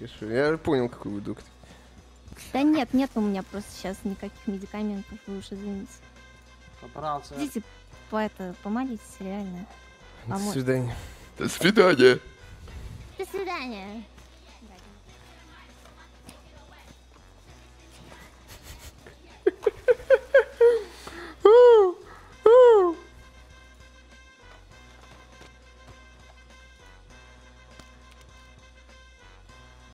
Хорошо, я понял, какой вы доктор. Да нет, нет у меня просто сейчас никаких медикаментов, вы уж извините. Операція. Идите по это, помолитесь, реально. До свидания. До свидания. До свидания.